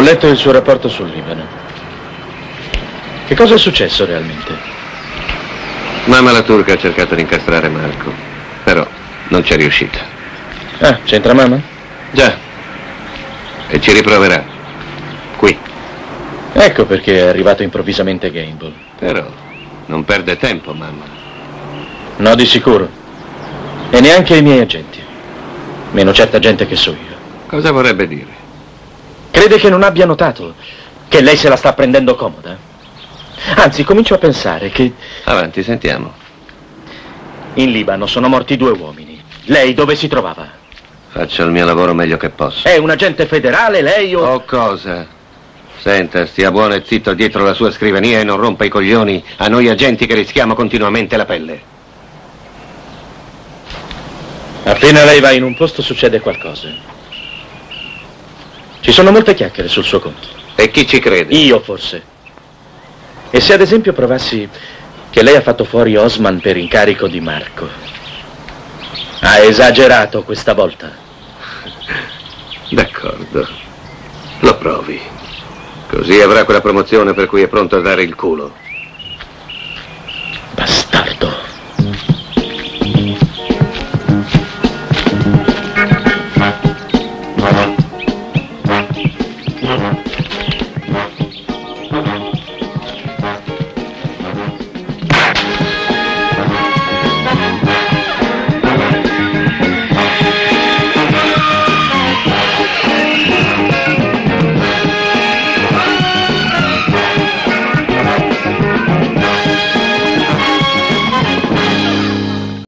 letto il suo rapporto sul Libano. Che cosa è successo realmente? Mamma la turca ha cercato di incastrare Marco, però non c'è riuscita. Ah, c'entra mamma? Già. E ci riproverà. Qui. Ecco perché è arrivato improvvisamente Gamble. Però non perde tempo, mamma. No, di sicuro. E neanche i miei agenti. Meno certa gente che so io. Cosa vorrebbe dire? Crede che non abbia notato che lei se la sta prendendo comoda? Anzi, comincio a pensare che Avanti, sentiamo. in Libano sono morti due uomini. Lei dove si trovava? Faccio il mio lavoro meglio che posso. È un agente federale, lei o... Oh, cosa? Senta, stia buono e zitto dietro la sua scrivania e non rompa i coglioni a noi agenti che rischiamo continuamente la pelle. Appena lei va in un posto succede qualcosa. Ci sono molte chiacchiere sul suo conto. E chi ci crede? Io forse. E se ad esempio provassi che lei ha fatto fuori Osman per incarico di Marco? Ha esagerato questa volta. D'accordo. Lo provi. Così avrà quella promozione per cui è pronto a dare il culo.